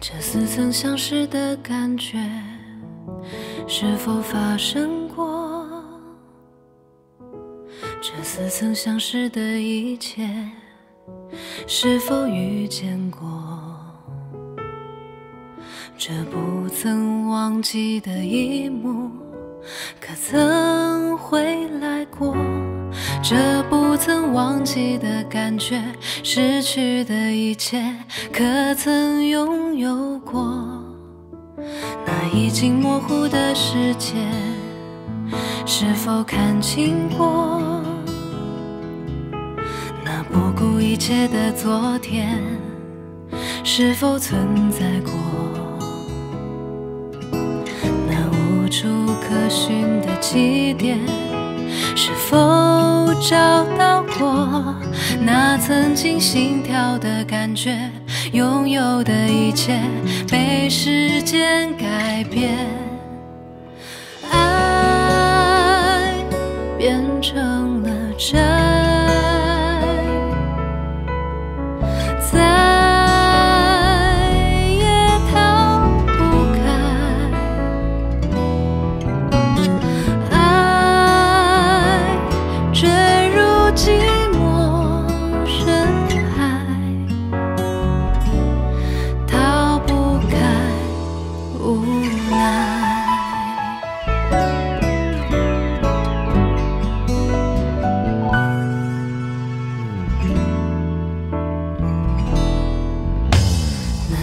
这似曾相识的感觉，是否发生过？这似曾相识的一切，是否遇见过？这不曾忘记的一幕，可曾回来过？这不曾忘记的感觉，失去的一切，可曾拥有过？那已经模糊的世界，是否看清过？那不顾一切的昨天，是否存在过？那无处可寻的起点，是否？找到过那曾经心跳的感觉，拥有的一切被时间改变，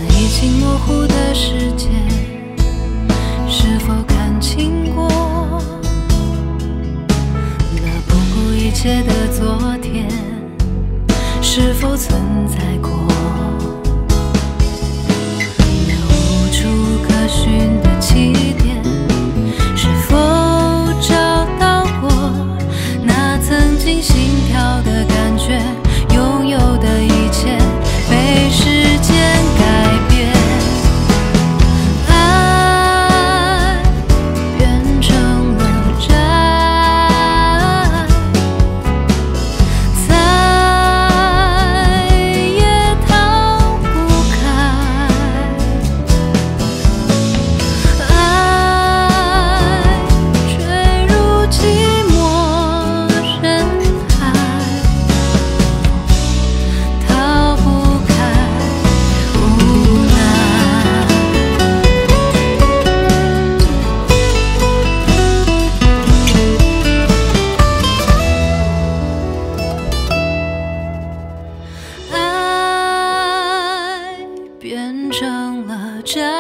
已经模糊的世界，是否看清过？那不顾一切的昨天，是否存在过？那无处可寻的起点，是否找到过？那曾经心跳的感觉，着。